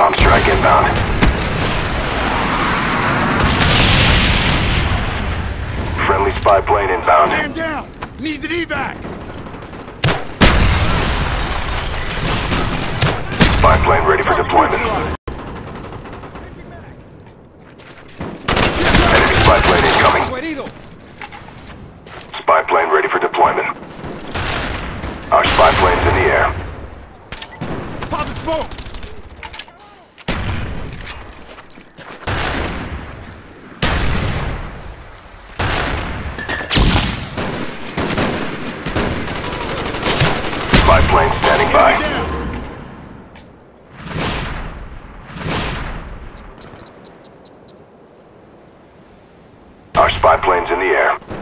Napalm strike inbound. Friendly spy plane inbound. Man down! Needs an evac! Spy plane ready for deployment. Enemy spy plane incoming. Spy plane ready for deployment. Our spy plane's in the air. Popping smoke! plane standing by. Our spy plane's in the air.